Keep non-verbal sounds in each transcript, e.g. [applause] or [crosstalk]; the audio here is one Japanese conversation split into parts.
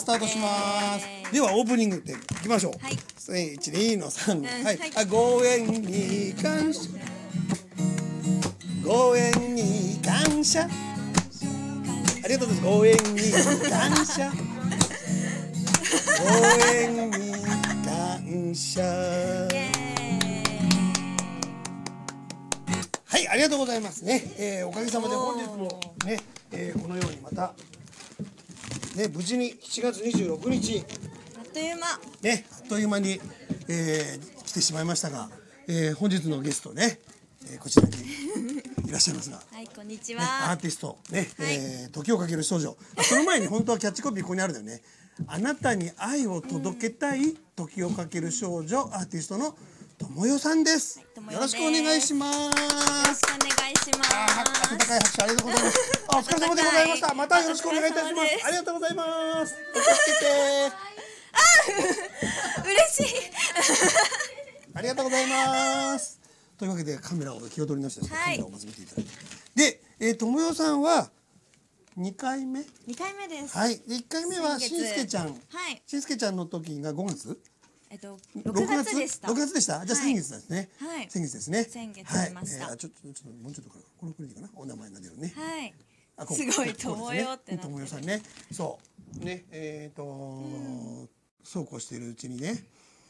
スタートします、えーではオープニングっていきましょう。はい。一二の三、はい、はい。あご縁に感謝ご縁に感謝ありがとうございます。ご縁に感謝ご縁に感謝はい、ありがとうございますね。えー、おかげさまで本日もね、えー、このようにまたね、無事に7月26日。あっという間。ね、あっという間に、えー、来てしまいましたが、えー、本日のゲストね、えー、こちらにいらっしゃいますが。[laughs] はいこんにちね、アーはティストね、はい。えー時をかける少女。あその前に本当はキャッチコピーここにあるんだよね。あなたに愛を届けたい時をかける少女アーティストのともよさんです、よろしくお願いしますよろしくお願いしまあー温かい拍手ありがとうございます。あ、お疲れ様でございました。またよろしくお願いいたします。ありがとうございます。お気をつけて。す嬉しいありがとうございます。というわけでカメラを気を取り直してカメラをまず見ていただいて。で、えー、ともよさんは2回目？二回目ですはい。で1回目はしんすけちゃん。はいしんすけちゃんの時が5月？えっと六月？でした。6月でした？じゃあはい先月ですね、はい。先月ですね。先月はい出ました。えーあちょっとちょっともうちょっとこのくらいかな？お名前が出るね。はい。あこう。すごいともよってなってともよさんね。そう。ねえっ、と、そうこうしているうちにね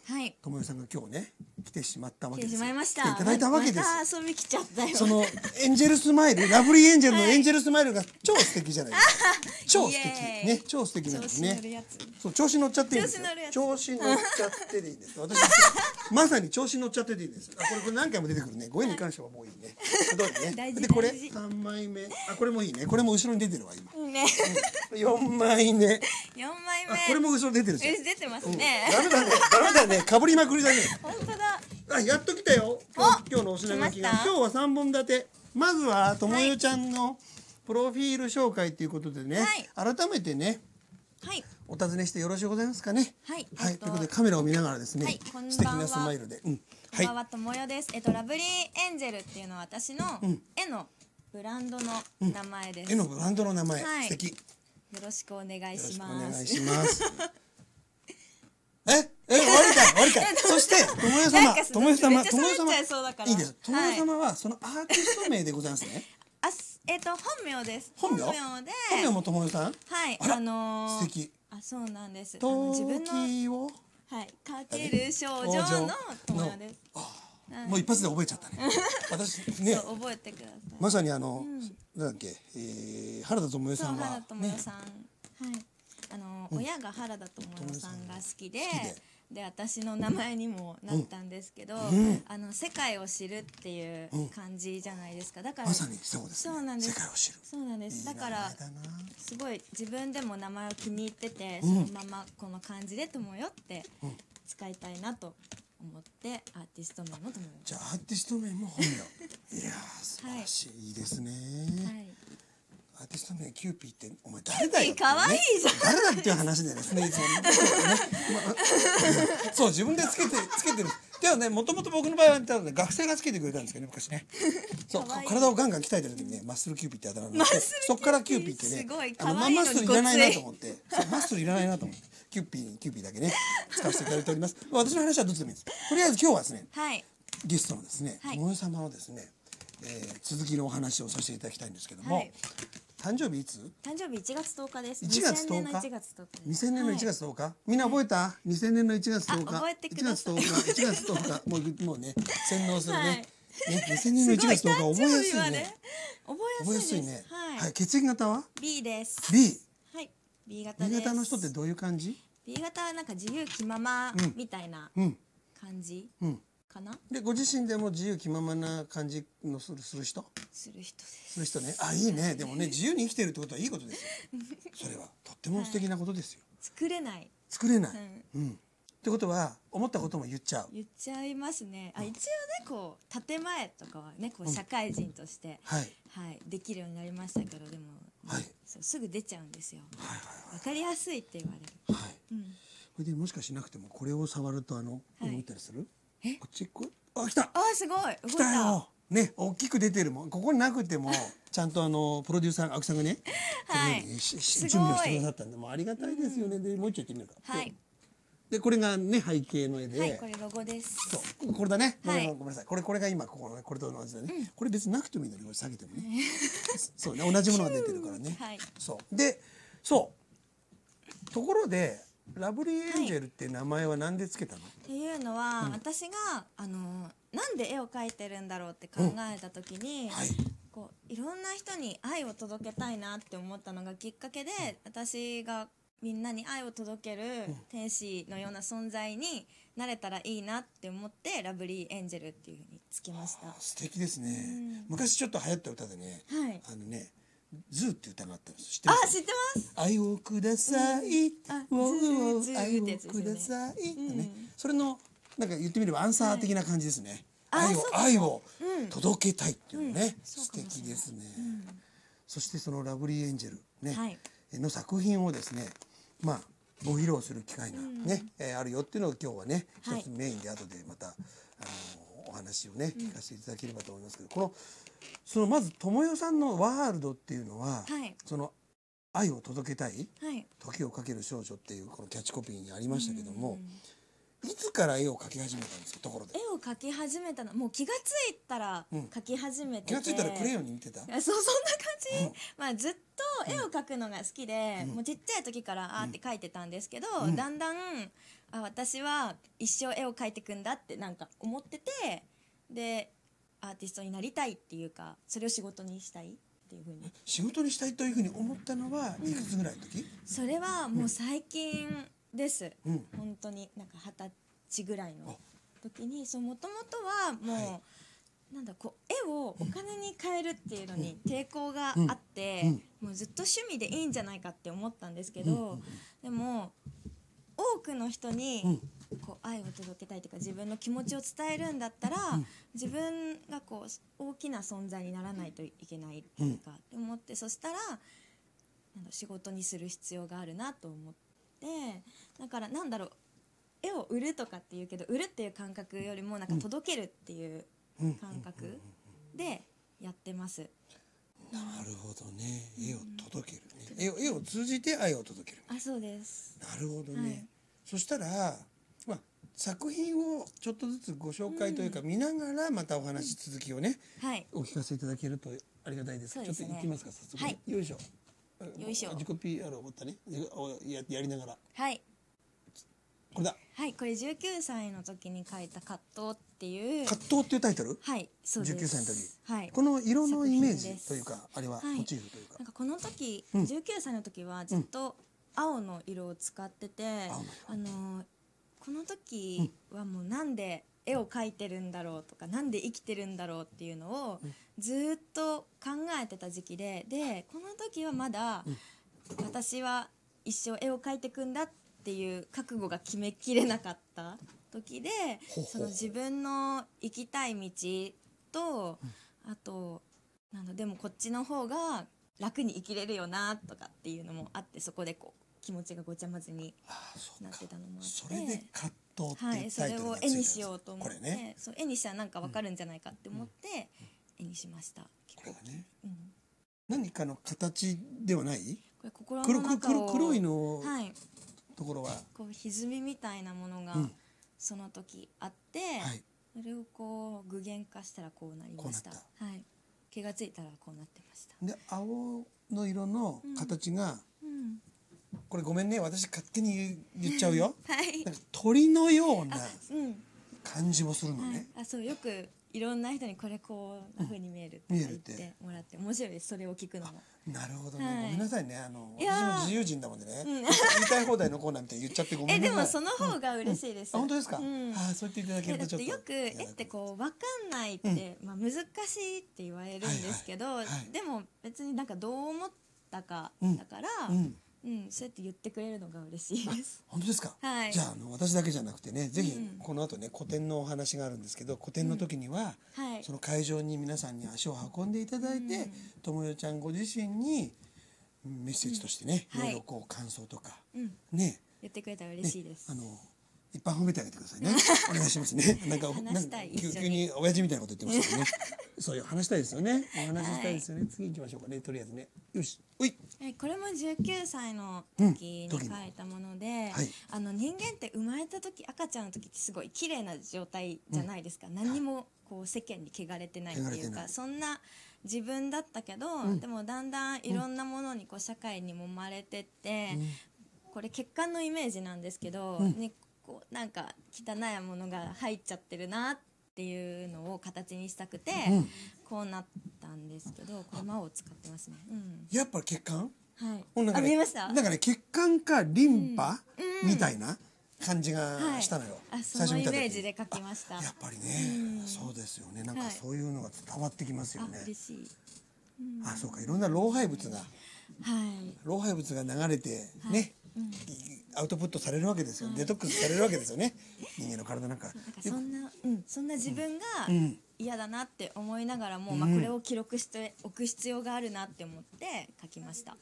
はい。ともよさんが今日ね来てしまったわけ来てですしまいました。来ていただいたわけですまた遊び来ちゃったよ。そのエンジェルスマイルラブリーエンジェルのエンジェルスマイルが超素敵じゃないですか。[laughs] 超素敵。ね超素敵なんですねそう調子乗っちゃっていいんですよ。調子乗っちゃってでいいんです。私まさに調子乗っちゃってでいいんです。あこれこれ何回も出てくるね。ご縁に関してはもういいね。どういね。大事でこれ？三枚目。あこれもいいね。これも後ろに出てるわ今。ね。四枚目。四枚目。あこれも後ろに出てるじゃん。え出てますうん。ねダメだね。ダメだねかぶりまくりだね。本当だ。あやっと来たよ。今日のお品書きが。今日は三本立て。まずはともよちゃんのプロフィール紹介ということでね、改めてねはい。お尋ねしてよろしゅうございますかね。はい。はい、とということでカメラを見ながらですね、はい。こんばんは素敵なスマイルで、うん、こは。い。んばんはともよです。えっとラブリーエンジェルっていうのは私のん。絵のブランドの名前です、絵のブランドの名前、はい。素敵。よよろしくお願いろしくおします願いします。[laughs] え？え終わりかい終わりかい。[laughs] そしてともよ様なんかともよ様めっちゃともよ様。いいいです。ともよはい様はそのアーティスト名でございますね。[laughs] あすえっと本名です。本名？で。本名もともよさん？はいあのー素敵。あそうなんです。自分を？はいかける少女のともよです。もう一発で覚えちゃったね。私ね。[laughs] 覚えてください。まさにあの、なんだっけ、えー、原田知世そうさんは原智ね代さん、はい。あの、親が原田智代さんが好きで好きでで私の名前にもなったんですけど、ん。あの世界を知るっていう感じじゃないですか。だからまさにそうですね。そうなんです。世界を知る。そうなんです。いいだからすごい自分でも名前を気に入ってて、そのままこの感じで「ともよ」って使いたいなと思ってアーティスト名もともよ。じゃあアーティスト名も本名 [laughs] いやー素晴らしい、い、いですね、はいアーティスト名キューピーってお前誰だよね、可愛いじゃん。誰だっていう話でですねいつもね。まあそう自分でつけてつけてる。でもねもともと僕の場合はね学生がつけてくれたんですけどね昔ね。そう体をガンガン鍛えてる時にねマッスルキューピーってあだ名になってそっからキューピーってねすごいあの可愛いのにマッスルいらないなと思ってマッスルいらないなと思ってキューピーキューピーだけね使わせていただいております。私の話はどっちでもいいです。とりあえず今日はですねはい。ゲストのですね、はい。様のですね、えー続きのお話をさせていただきたいんですけども、はい誕生日いつ？誕生日1月10日です。1月10 2000年の日1月10日です。2000年の1月10日、みんな覚えた、2000年の1月10日あ覚えてください。1月10日1月10日もうもうね洗脳するね,、はい。ね2000年の1月10日覚えやすいね。覚えやすいです。やすいね。はい、血液型は？B です。B はい。B 型 B です。型の人ってどういう感じ？B 型はなんか自由気ままうん。みたいなうん。感じ。うんかな、でご自身でも自由気ままな感じのするする人？する人です。する人ね。あいいね。でもね自由に生きてるってことはいいことですよ。[laughs] それはとっても素敵なことですよ、作れない。作れない、うん。ってことは思ったことも言っちゃう。言っちゃいますね。あ一応ねこう建前とかはねこう社会人として、はい。はいできるようになりましたけどでも、はい。そうすぐ出ちゃうんですよ。はいはいわかりやすいって言われる。はい、それでもしかしなくてもこれを触るとあの、はい。動いたりする？えこっちこあ来た。あすごい。来たよ。ね大きく出てるもん。ここになくてもちゃんとあのプロデューサー青木さんがね、はい。準備をしてくださったんでもうありがたいですよね、でもう一丁言ってみるか。はい。でこれがね背景の絵で、はいこれロゴです。そう。これだね、はい。ごめんなさい。これこれが今ここのねこれと同じだね、これ別になくてもいいのにこれ下げてもね。そう。ね同じものが出てるからね、はい。そう。でそう。ところでラブリーエンジェルって名前は何でつけたの、っていうのは、私があのなんで絵を描いてるんだろうって考えた時に、はい。こういろんな人に愛を届けたいなって思ったのがきっかけで、私がみんなに愛を届ける天使のような存在になれたらいいなって思って lovely angel っていうふうにつけました。素敵ですね、昔ちょっと流行った歌でね、はい。あのねズーって歌があったんです知ってます？あ知ってます。愛をください、あ wow ZOO 愛をください、ん。ね、それのなんか言ってみればアンサー的な感じですね、あ愛を愛をうん。届けたいっていうね、そう素かもしれない。敵ですね、そしてそのラブリーエンジェルね、はい。の作品をですねまあご披露する機会がね、えーあるよっていうのを今日はね一はい。つメインで後でまた、あのお話をね聞かせていただければと思いますけど、このそのまず智代さんのワールドっていうのは、はい。その愛を届けたいはい。時をかける少女っていうこのキャッチコピーにありましたけども、いつから絵を描き始めたんですか？ところで。絵を描き始めたの？もう気がついたらうん。描き始めてて、気がついたらクレヨンに見てた？そうそんな感じ、まあずっと絵を描くのが好きで、もうちっちゃい時からあーって描いてたんですけど、だんだんあ私は一生絵を描いていくんだってなんか思っててでアーティストになりたいっていうかそれを仕事にしたいっていうふうに。仕事にしたいというふうに思ったのはいくつぐらいの時、それはもう最近です、うん。本当になんか二十歳ぐらいの時に。もともとはもう、はい。なんだこう絵をお金に変えるっていうのに抵抗があって、もうずっと趣味でいいんじゃないかって思ったんですけど、でも多くの人にこう愛を届けたいというか自分の気持ちを伝えるんだったら、自分がこう大きな存在にならないといけないっていうか、って思ってそしたら仕事にする必要があるなと思ってだからなんだろう絵を売るとかっていうけど売るっていう感覚よりもなんか届けるっていう感覚でやってます。なるほどね。絵を届けるね、絵を絵を通じて愛を届ける。あそうです。なるほどね、はい。そしたら、まあ、作品をちょっとずつご紹介というか、見ながらまたお話続きをね、はい。お聞かせいただけるとありがたいです。ね。ちょっと行きますか早速、はい。よいしょ。よいしょ。自己 PR を持ったねおややりながら。はい。これだ。はい。これ19歳の時に書いた葛藤っていう。葛藤っていうタイトル？はい。そうです。19歳の時。はい。この色のイメージというかあれははい。モチーフというか、なんかこの時、うん。19歳の時はずっと青の色を使ってて、青のあのーこの時はもうなんで絵を描いてるんだろうとかなんで生きてるんだろうっていうのをずーっと考えてた時期ででこの時はまだ私は一生絵を描いていくんだっていう覚悟が決めきれなかった時でその自分の行きたい道とあとなんだでもこっちの方が楽に生きれるよなとかっていうのもあってそこでこう気持ちがごちゃ混ぜになってたのもあって。それで葛藤ってはいそれを絵にしようと思って、ね。そう絵にしたらなんかわかるんじゃないかって思って絵にしました、これがね。うん、何かの形ではない？これ心の中を黒黒いのはい。ところは、こう歪みみたいなものがうん。その時あって、はい。それをこう具現化したらこうなりました。こはい。気がついたらこうなってました。で青の色の形が、うんこれごめんね。私勝手に言言っちゃうよ。[laughs] はい。なんか鳥のようなうん。感じもするのはい。ね、、あそうよくいろんな人にこれこうな風に見えるとか言って。てもらって面白いです。それを聞くのも。なるほどね、はい。ごめんなさいね。あの私も自由人だもんでね、言いたい放題のコーナーみたいに言っちゃってごめんなさいえでもその方が嬉しいです、あ本当ですか、うん。ああそう言っていただけるとちょっとってよく絵ってこう分かんないって、まあ、難しいって言われるんですけど、はいはいはいでも別になんかどう思ったかうんだから、ううんんそうやって言ってくれるのが嬉しいです。本当ですか、はい。じゃああの私だけじゃなくてねぜひうんこの後ね個展のお話があるんですけど個展の時には、はい。その会場に皆さんに足を運んでいただいてともよちゃんご自身にメッセージとしてね、うん。はい。いろいろこう感想とか、うん、ね。言ってくれたら嬉しいです。あのいっぱい褒めてあげてくださいね。[laughs] お願いしますね。なんか、話なんか急急に親父みたいなこと言ってますけどね。そういう話したいですよね。お話ししたいですよね。次行きましょうかね。とりあえずね。よし。おい。えこれも19歳の時に書いたもので、はいあの人間って生まれた時赤ちゃんの時ってすごい綺麗な状態じゃないですか、何にもこう世間に汚れてないっていうかそんな自分だったけど、でもだんだんいろんなものにこう社会にもまれてって、これ血管のイメージなんですけど、ね、こうなんか汚いものが入っちゃってるなっていうのを形にしたくて、こうなったんですけどこれ魔を使ってますね。うんやっぱり血管？はい。もうなんかねあ見えました？なんかね血管かリンパ、うんみたいな感じがはいしたのよ。あそのイメージで書きました。あやっぱりね、そうですよね。なんかはいそういうのが伝わってきますよあね。嬉しい。あ、そうか。いろんな老廃物がはい。老廃物が流れてね、アウトプットされるわけですよ。デトックスされるわけですよね。人間の体なんか。そんな、うん、そんな自分がん嫌だなって思いながらも、まあこれを記録しておく必要があるなって思って書きました。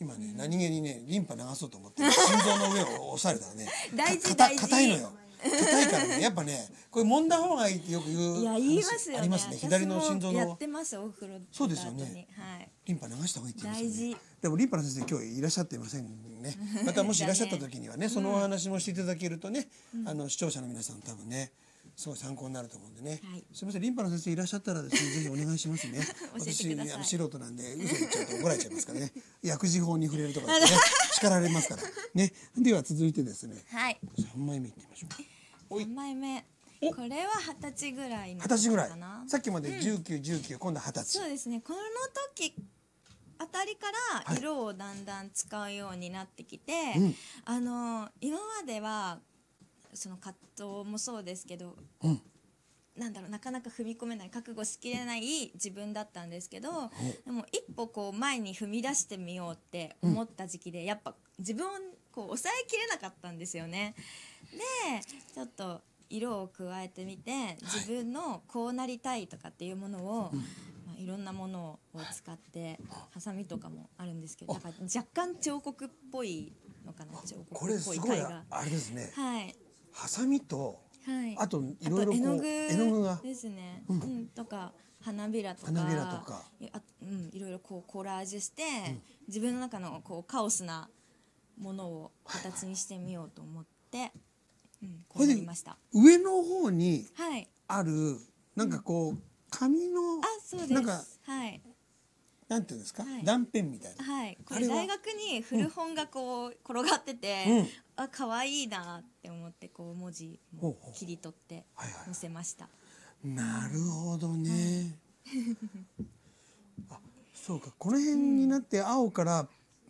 今ね、何気にねリンパ流そうと思って [laughs] 心臓の上を押されたらね大事か大事硬いのよ硬いからね。やっぱねこれ揉んだ方がいいってよく言ういや言いますよね。ありますね。私左の心臓もやのってますお風呂そうですよね。はい。リンパ流した方がいいって言いますよね。大事。でもリンパの先生今日いらっしゃっていませんね。[laughs] またもしいらっしゃった時にはねそのお話もしていただけるとね、あの視聴者の皆さん多分ねすごい参考になると思うんでね、はい。すみませんリンパの先生いらっしゃったらですね [laughs] ぜひお願いしますね。私あの素人なんで嘘言っちゃうと怒られちゃいますからね。[laughs] 薬事法に触れるとかですね。叱られますから。ね。では続いてですね。はい。3枚目いってみましょうおい三枚目。お。これは二十歳ぐらいの二十歳ぐらい。さっきまで1919、今度二十歳。そうですね。この時あたりから色をだんだん使うようになってきて、うん。あの今まではその葛藤もそうですけど、うん。なんだろうなかなか踏み込めない覚悟しきれない自分だったんですけどでも一歩こう前に踏み出してみようって思った時期で、やっぱ自分をこう抑えきれなかったんですよね。でちょっと色を加えてみて自分のこうなりたいとかっていうものを、まあ、いろんなものを使ってハサミとかもあるんですけどだから若干彫刻っぽいのかな彫こ刻っぽいい絵画。あれですね。はいハサミとはい、あといろいろ絵の具絵の具が。ですね、うん。とか花びらとか。花びらとか。いあうん、いろいろこうコラージュして、自分の中のこうカオスなものを形にしてみようと思って、うん、こうなりました。上の方にはい、あるなんかこう紙のあそうです。なんかはい。なんていうんですか、はい。断片みたいな、はい、こあれ大学に古本がこう転がってて、うん。あ可愛いなって思ってこう文字も切り取ってはいはい載せました。なるほどね、[laughs] あそうか。この辺になって青から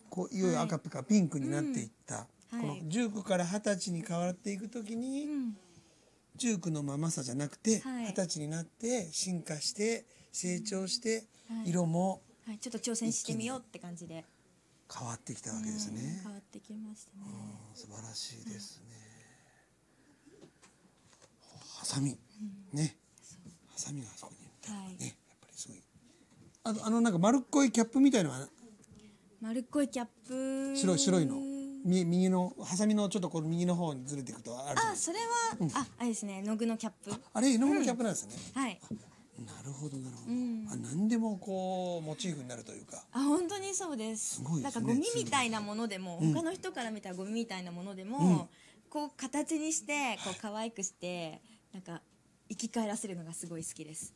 こういよいよ赤とかピンクになっていった、うん。はい。この19から20歳に変わっていく時に、うん。19のままさじゃなくてはい。二十、歳になって進化して成長して、はい。色もはい、ちょっと挑戦してみようって感じで、変わってきたわけですね。変。わってきましたね。うん。素晴らしいですね。ハサミ、ね、ハサミがあそこにはいね、やっぱりすごい。あとあのなんか丸っこいキャップみたいのは？丸っこいキャップ。白い白いの？み右のハサミのちょっとこの右の方にずれていくとあるあ、それは、あ、あれですね、ノグのキャップ。あれ絵の具のキャップなんですね。はい。なるほどなるほど。んあ何でもこうモチーフになるというか。あ、本当にそうです。すごいですねなんかゴミみたいなものでも、他の人から見たらゴミみたいなものでも、こう形にして、こう可愛くして、なんか生き返らせるのがすごい好きです。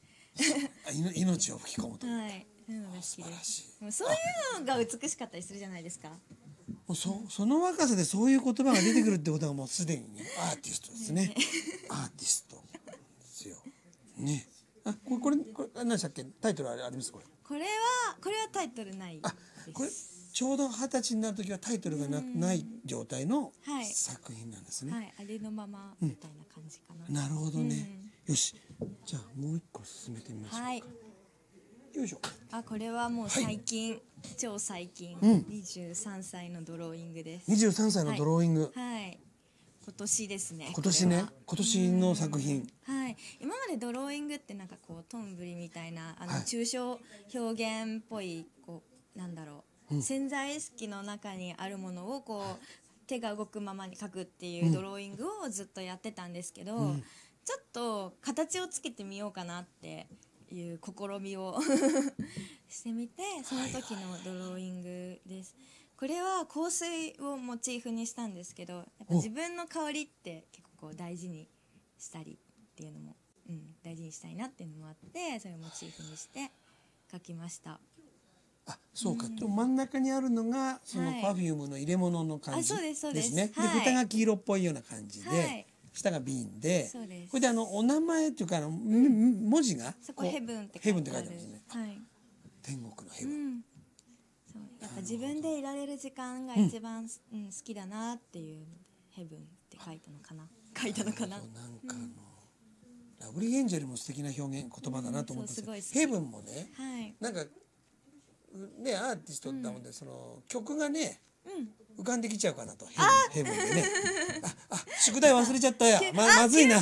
あいの命を吹き込むと。はい。そういうのが好きです。そういうのが美しかったりするじゃないですか。もうそその若さでそういう言葉が出てくるってことはもうすでにねアーティストですねアーティストですよねあこれこれこれ何でしたっけ？タイトルあれあります？これこれは、これはタイトルないであす。これちょうど二十歳になる時はタイトルがなない状態のはい。作品なんですね、はい、ありのままみたいな感じかな。なるほどね、よし。じゃあもう一個進めてみましょう、はい。よいしょ。あ、これはもうはい。最近、超最近、うん。二十三歳のドローイングです。23歳のドローイング、はい。今年ですね。今年ね。こ今年の作品。れははい。今までドローイングってなんかこうトンブリみたいなあのはい。抽象表現っぽいこうなんだろう、潜在意識の中にあるものをこう手が動くままに描くっていうドローイングをずっとやってたんですけど、うん。ちょっと形をつけてみようかなっていう試みを [laughs] してみてその時のドローイングです。これは香水をモチーフにしたんですけどやっぱ自分の香りって結構こう大事にしたりっていうのも、うん、大事にしたいなっていうのもあってそれをモチーフにして描きました。あそうか、でも真ん中にあるのがそのはいパフュームの入れ物の感じですそうですね。ではい蓋が黄色っぽいような感じで、はい下が瓶でこれであのお名前っていうかあの、ん文字がそこうヘブンって書いてあるんですね。はい。天国のヘうブン。ん。そうやっぱ自分でいられる時間が一番、うん好きだなっていうヘブンって書いたのかな。書いたのかな。なんかラブリーエンジェルも素敵な表現言葉だなと思ったんですけど、ヘブンもねはい。なんかうねアーティストだもんで、その曲がね浮かんできちゃうかなと。ヘブンヘでね。ああ宿題忘れちゃったや [laughs] まあまずいな。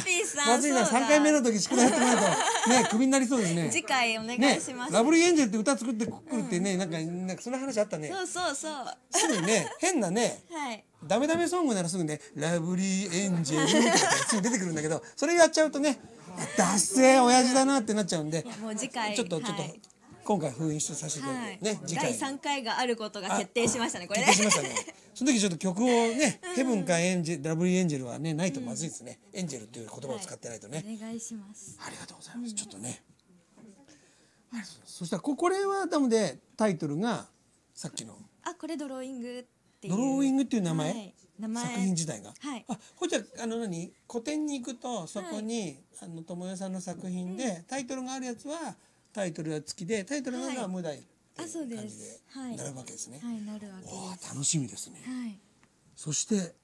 まずいなそうだ。3回目の時宿題やってないと。ねクビになりそうですね。次回お願ねいします。ラブリーエンジェルって歌作ってくるってね、なんかなんかその話あったね。そうそうそう。はすぐにね変なねい。ダメダメソングならすぐね「ラブリーエンジェル」ってすぐ出てくるんだけどそれやっちゃうとね「ダッセー親父だな」ってなっちゃうんで。もう次回ちょっとちょっとはい今回封印させていただいて、ね次第回三回があることが決定しましたね。これ。ね決定。しましたね。その時ちょっと曲をね「ヘブンかエンジェルラブリーエンジェル」はねないとまずいですね、エンジェルっていう言葉を使ってないとね、お願いします。ありがとうございます、ちょっとね。そしたらここれはなのでタイトルがさっきの。あ、これドローイングっていう。ドローイングっていう名前、はい。名前。作品自体が？はい。あ、ほいじゃああの何？古典に行くとそこに、あの友よさんの作品で、タイトルがあるやつはタイトルが付きでタイトルがはい無題ってあそうですいう感じではいなるわけですね。はい、なるわけです。楽しみですね。はい。そして。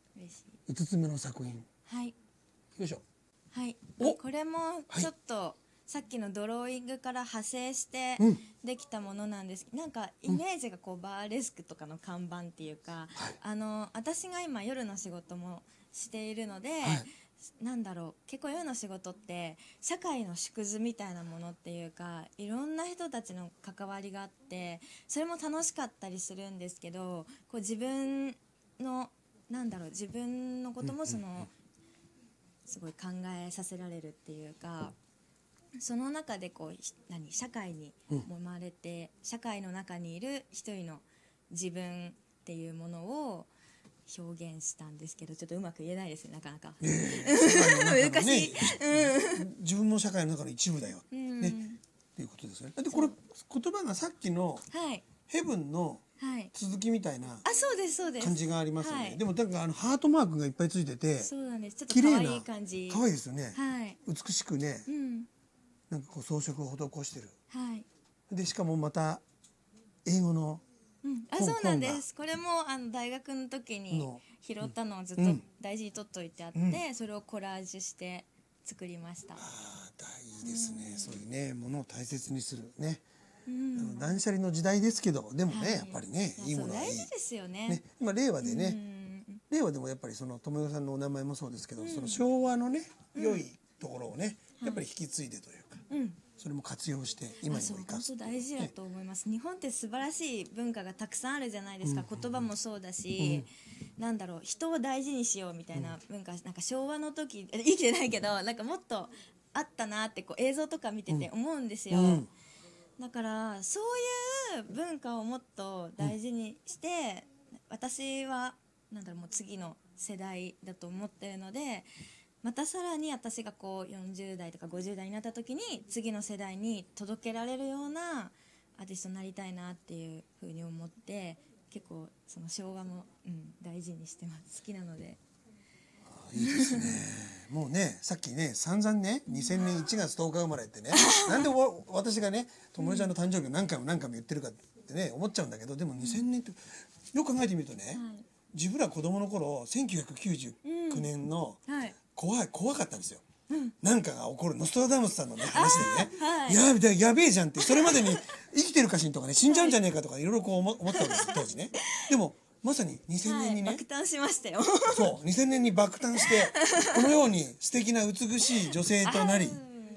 五つ目の作品はい。よいしょ。はいお、これもはいちょっと、さっきのドローイングから派生してうんできたものなんですけど、なんかイメージがこうバーレスクとかの看板っていうか、はいあの私が今夜の仕事もしているので、はいなんだろう結構夜の仕事って社会の縮図みたいなものっていうかいろんな人たちの関わりがあってそれも楽しかったりするんですけどこう自分のなんだろう自分のこともその、すごい考えさせられるっていうかその中でこうひ何社会に揉まれて、社会の中にいる一人の自分っていうものを表現したんですけどちょっとうまく言えないですねなかなか。え [laughs] 難しねい、自分も社会の中の一部だよ、うん。ね。っていうことですね。でこれ言葉がさっきのはい。ヘブンのはい。続きみたいな感じがありますよね。はい。でもなんかあのハートマークがいっぱいついててそうなんです。ちょっと可愛い感じ。可愛いですよね。はい。美しくねうん。なんかこう装飾を施してる。はい。でしかもまた英語のうん、あ本そうなんで本す。これもあの大学の時にの。拾ったのをずっとうん。大事に取っといてあって、うん。それをコラージュして作りました。ああ大事ですね、そういうねものを大切にする。ね、うん。断捨離の時代ですけどでもね、はい。やっぱりねいいものはいい。ですよね。ね。今令和でね、うん。令和でもやっぱりその友よさんのお名前もそうですけど、その昭和のね良いところをね、やっぱり引き継いでというか、うんそれも活用して今にも生かす。大事だと思います、日本って素晴らしい文化がたくさんあるじゃないですか、言葉もそうだし、なんだろう人を大事にしようみたいな文化、なんか昭和の時え生きてないけどなんかもっとあったなってこう映像とか見てて思うんですよ、うん。だからそういう文化をもっと大事にして、私はなんだろうもう次の世代だと思ってるのでまたさらに私がこう40代とか50代になった時に次の世代に届けられるようなアーティストになりたいなっていうふうに思って結構その昭和も、うん、大事にしてます。好きなので。いいですね。[laughs] もうねさっきね散々ね2000年1月10日生まれってね [laughs] なんでわ私がね友達ちゃんの誕生日を何回も何回も言ってるかってね思っちゃうんだけどでも2000年ってよく考えてみるとね、はい。自分ら子供の頃1999年のはい怖い怖かったんですよ。なんかが起こるノストラダムスさんのね話でね、はい。やべやべえじゃんってそれまでに生きてるかしんとかね死んじゃうんじゃねえかとかいろいろこう思思ったんです [laughs] 当時ね。でもまさに2000年にね、はい、爆誕しましたよ。そう2000年に爆誕してこのように素敵な美しい女性となり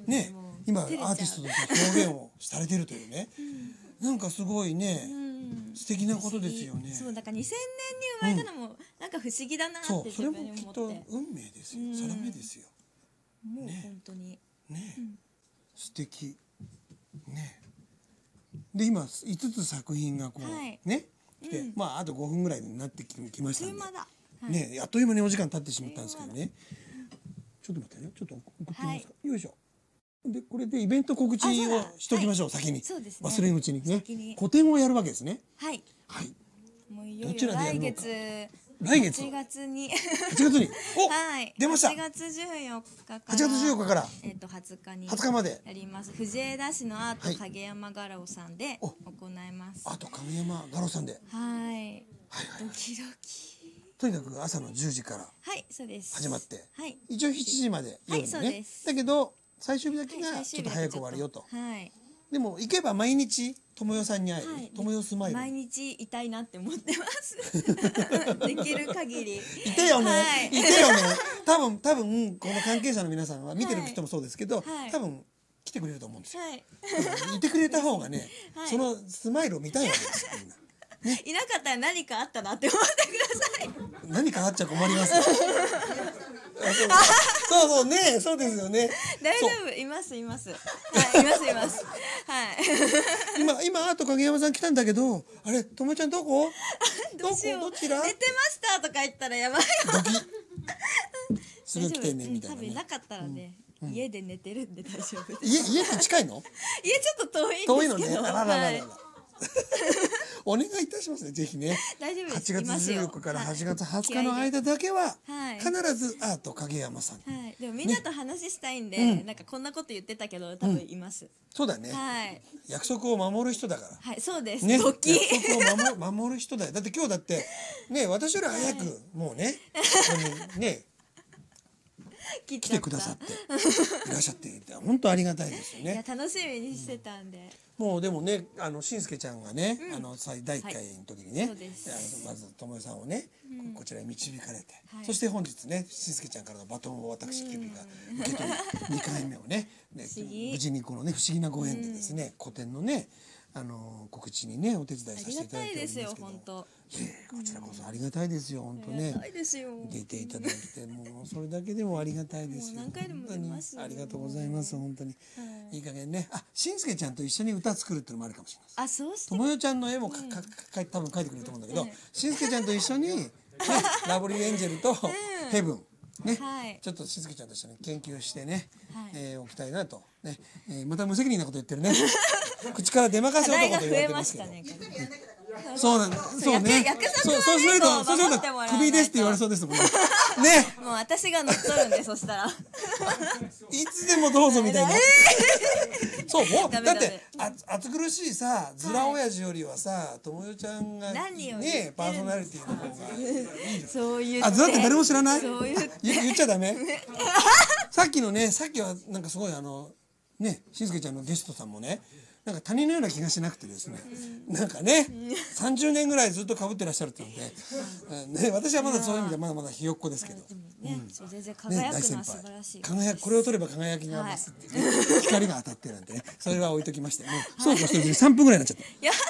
ね今アーティストとして表現をされてるというね、なんかすごいね、うん素敵なことですよね。そうだから2000年に生まれたのも、なんかか不思議だなってそうそれもきっと運命ですよ。うん。定めですよ。もうね。本当に。ね。素敵。ね。で今5つ作品がこう、はい。ね来て、まああと5分ぐらいになってききましたんで。あっという間だ。はいねあっという間にお時間経ってしまったんですけどね。ちょっと待ってね。ちょっと送ってみますか、よいしょでこれでイベント告知をしときましょう、先に。そうですね。忘れんうちにね。先に。個展をやるわけですね。はい。はい。もういよどちいよ来らでやるのか。月。来月8月に。8月に。お、はい。出ました。8月14日から。8月14日から。えっと20日に20日まで。やります。藤枝市のアーはい。ト影山画廊さんでお。行います。あと亀山画廊さんで。はい。はいはいドキドキ。とにかく朝の10時からはいそうです。始まって。はい。一応7時まではい夜にそうです。だけど最終日だけがちょっと早く終わるよと。はい。でも行けば毎日友よさんに会える、はい。友よスマイル毎日いたいなって思ってます。[laughs] できる限り。いてよね、はい。い、てよね。多分多分この関係者の皆さんは見てる人もそうですけど、はい。多分来てくれると思うんですよ、はい。いてくれた方がね、[laughs] はい。そのスマイルを見たいわけですよみんな [laughs] いなかったら何かあったなって思ってください。何かあっちゃ困ります。[laughs] そうそうねそうですよね。大丈夫いますいます。はいいますいます。はい。[laughs] 今今アート影山さん来たんだけどあれともちゃんどこ？どうしよう。どこ？どちら？寝てましたとか言ったらやばいよ。すぐ来てねみたいなね。うん多分なかったらね、家で寝てるんで大丈夫家家って近いの？家ちょっと遠いんですけど。遠いのね。あららららら、はい [laughs] お願いいたしますね。ぜひね。大丈夫です。8月いますよ。14日からはい。8月20日の間だけははい。必ずアート影山さん、はい、でもみんなと話したいんで、なんかこんなこと言ってたけど多分います、そうだね、はい。約束を守る人だから。はいそうです、ね、約束を守る [laughs] 守る人だよ。だって今日だってね私より早く、もうねね [laughs] 来来てくださっていらっしゃって本当ありがたいですよいやね楽しみにしてたんで、もうでもねあのしんすけちゃんがね、あの最第1回の時にね、そうです。あのまず友よさんをね、ここちらに導かれて、はい。そして本日ねしんすけちゃんからのバトンを私キュビが受け取り2回目をねね [laughs] 無事にこのね不思議なご縁でですね、個展のねあの告知にねお手伝いあさせていただいておりますけど。こちらこそありがたいですよ本当ね。ありがたいですよ。出ていただいてもうそれだけでもありがたいですよ。ありがとうございます本当に、、はい。い加減ね。あしんすけちゃんと一緒に歌作るっていうのもあるかもしれないあそうともよちゃんの絵もかかか多分描いてくれると思うんだけど、しんすけちゃんと一緒に、ね、[laughs] ラブリーエンジェルとヘブン、ね、はい。ちょっとしんすけちゃんと一緒に研究してね、はい。えーおきたいなと、ね。えーまた無責任なこと言ってるね [laughs] 口から出まかせ男と言われてますけど。そうなんそうね。そうそうするとそうすると守ってもらわないと。クビですって言われそうですもんね。ね。もう私が乗っ取るんでそしたら。いつでもどうぞみたいな。そうもうだってあ暑苦しいさずら親父よりはさともよちゃんがねパーソナリティの方がそういうあずらって誰も知らない？そういうあ言言っちゃダメ？さっきのねさっきはなんかすごいあのねしんすけちゃんのゲストさんもねなんか他人のような気がしなくてですね、なんかね、30年ぐらいずっと被ってらっしゃるってので、うん。ね、私はまだそういう意味ではまだまだひよっこですけど、ね、全然ね、輝くの素晴らしい。輩。輝くこれを取れば輝きが増すってい光が当たってなんてね。それは置いときまして。もうそうこうしてるうちに3分ぐらいになっちゃっ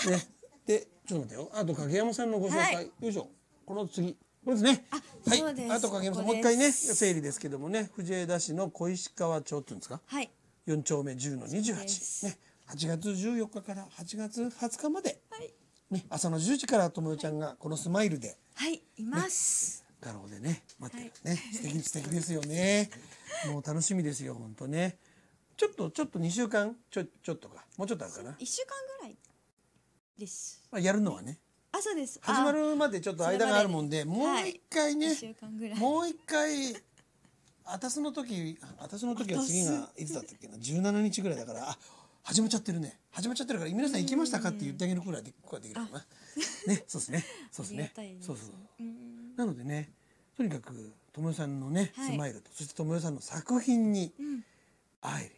た。ね、でちょっと待ってよ。あと影山さんのご紹介、はい。よいしょ。この次。これですね。はい。あと影山さんもう一回ね整理ですけどもね。藤枝市の小石川町っていうんですか？はい。4丁目10のそうです。28ね8月14日から8月20日まで、はい。ね、朝の10時からともよちゃんがこのスマイルで。はいいます、画廊でね。待ってるね、素敵素敵ですよね。もう楽しみですよ本当ね。ちょっとちょっと2週間ちょちょっとか。もうちょっとあるかな、一週間ぐらいです。まあ、やるのはね。あそうです。始まるまでちょっと間があるもんでもう一回ね、一週間ぐらい。もう一回あたすの時あたすの時は次がいつだったっけな？17日ぐらいだから。あ始まっちゃってるね。始まっちゃってるから皆さん行きましたかって言ってあげるくらいでこうできるかな。ねそうですね。そうですね。そうそううん。なのでねとにかくともよさんのね、はい。スマイルとそしてともよさんの作品にん。会え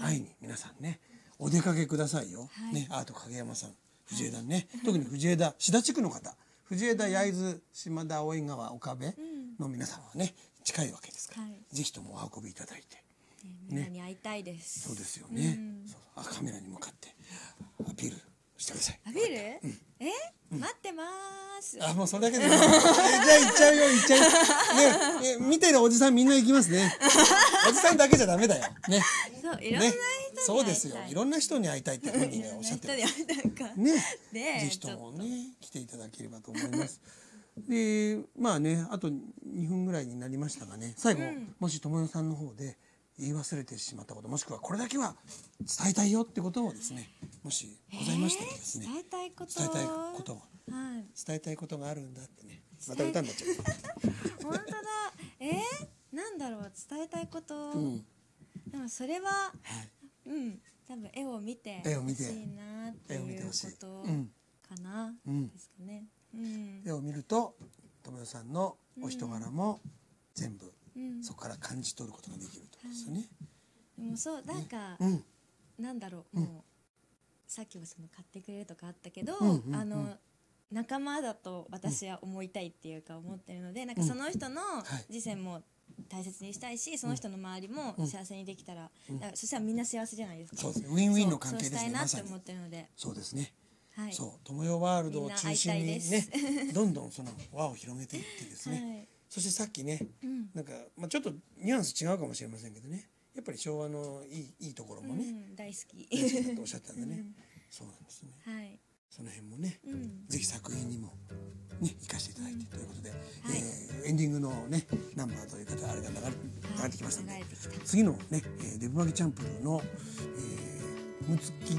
会いに皆さんねお出かけくださいよ、はい。ねアート影山さん藤枝ね、特に藤枝志田地区の方。藤枝焼津島田大井川岡部の皆さんはね近いわけですから、はい。ぜひともお運びいただいてみんなに会いたいです。そうですよね、あカメラに向かってアピールしてください。あビール、え？待ってます。あもうそれだけでじゃあ行っちゃうよ行っちゃうね。え見てるおじさんみんな行きますね。[laughs] おじさんだけじゃダメだよ。ね。そういろんなね人に会いたい。そうですよ。いろんな人に会いたいって本人がおっしゃってる。ねぜひともね来ていただければと思います。でまあねあと2分ぐらいになりましたがね最後、もし友よさんの方で言い忘れてしまったこともしくはこれだけは伝えたいよってことをですねもしございましたらですね、伝えたいこと？伝えたいことをはい。伝えたいことがあるんだってねまた歌になっちゃう。[laughs] 本当だ。えー、なんだろう伝えたいこと、うん。でもそれははい。うん。多分絵を見て絵を見てほしいなって絵を見いうこてほしいとうんかな、うん。ですかね。うん。絵を見ると友よさんのお人柄も全部、うん。そこから感じ取ることができるとですよね。でもそうなんか、うん。なんだろうもう、さっきはその買ってくれるとかあったけど、あの仲間だと私は思いたいっていうか思ってるので、なんかその人のい。人生も大切にしたいし、その人の周りも幸せにできたら、そしたらみんな幸せじゃないですか。そうですね。ウィンウィンの関係ですねそうそうしたいなって思ってるので、そうですね。はい。そう。友よワールドを中心にねどんどんその輪を広げていってですね、[laughs] はいそしてさっきね、うんなんか、まあ、ちょっとニュアンス違うかもしれませんけどねやっぱり昭和のいいいいところもね、うん、大好き。大好きだとおっしゃったんでね、そうなんですねはい。その辺もね、うん。ぜひ作品にもね生かしていただいてということで、えーエンディングのねナンバーという方あれが流れ流れてきましたので。次のね、えーデブマギチャンプルーの、えー、ムツキ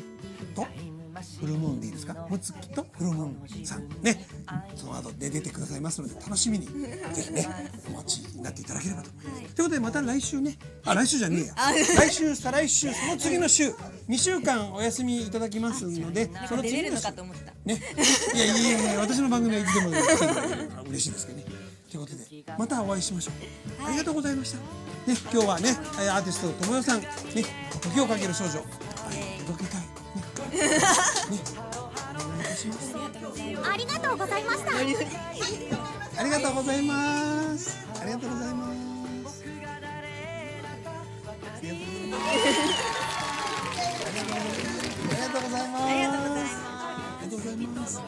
とフルムーンでいいですか？ムツキとフルムーンさん。ね。その後で出てくださいますので楽しみに。ぜひねお待ちになっていただければと。思います。はい。ということでまた来週ね。あ来週じゃねえや。来週再来週その次の週。2週間お休みいただきますのでそのの次の週。ね、いやいやいや私の番組はいつでも嬉しいですけどね。ということでまたお会いしましょう。ありがとうございました。ね今日はねえーアーティストの友よさんね時をかける少女。届ありがとうございました。ありがとうございます。ありがとうございます。ありがとうございます。ありがとうございます。